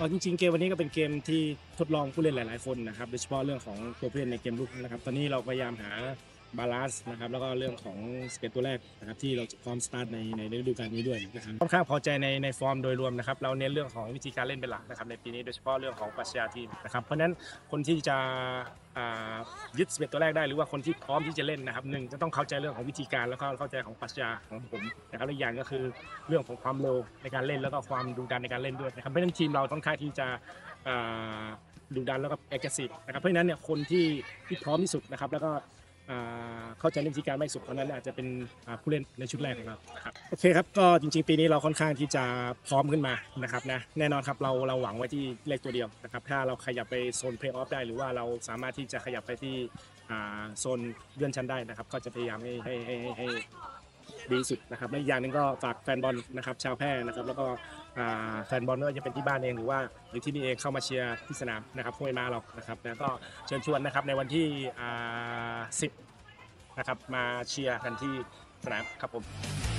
อ๋อจริงๆเกมวันนี้ก็เป็นเกมที่ทดลองผู้เล่นหลาย ๆ คนนะครับโดยเฉพาะเรื่องของตัวผู้เล่นในเกมรุกนะครับ ตอนนี้เราพยายามหา balance นะครับแล้วก็เรื่องของสิบเอ็ดตัวแรกนะครับที่เราพร้อมสตาร์ทในในฤดูกาลนี้ด้วยนะครับค่อนข้างพอใจในในฟอร์มโดยรวมนะครับเราเน้นเรื่องของวิธีการเล่นเป็นหลักนะครับในปีนี้โดยเฉพาะเรื่องของปรัชญาทีมนะครับเพราะฉะนั้นคนที่จะยึดสิบเอ็ดตัวแรกได้หรือว่าคนที่พร้อมที่จะเล่นนะครับหนึ่งจะต้องเข้าใจเรื่องของวิธีการแล้วก็เข้าใจของปรัชญาของผมนะครับและอีกอย่างก็คือเรื่องของความเร็วในการเล่นแล้วก็ความดุดันในการเล่นด้วยนะครับเพราะฉะนั้นทีมเราต้องค่าที่จะดุดันแล้วก็แอคทีฟนะครับเพราะฉะนั้นเนี่ยคนที่ที่พร้อมที่สุดนะครับแล้วก็ เข้าใจเรื่องวิการไม่สุดเพราะนั้นอาจจะเป็นผู้เล่นในชุดแรกของเราครับโอเคครับก็จริง ๆ ปีนี้เราค่อนข้างที่จะพร้อมขึ้นมานะครับนะแน่นอนครับเราเราหวังไว้ที่เลขตัวเดียวนะครับถ้าเราขยับไปโซนเพลย์ออฟได้ หรือว่าเราสามารถที่จะขยับไปที่โซนเลื่อนชั้นได้นะครับ ก็จะพยายามให้ให้ให้ให้ให้ดีสุดนะครับและอีกอย่างหนึ่งก็ฝากแฟนบอลนะครับชาวแพร่นะครับแล้วก็แฟนบอลไม่ว่าจะเป็นที่บ้านเองหรือว่าอยู่ที่นี่เองเข้ามาเชียร์ที่สนามนะครับห้วยมาเรานะครับแล้วก็เชิญชวนนะครับในวันที่ 10 นะครับมาเชียร์กันที่สนามครับผม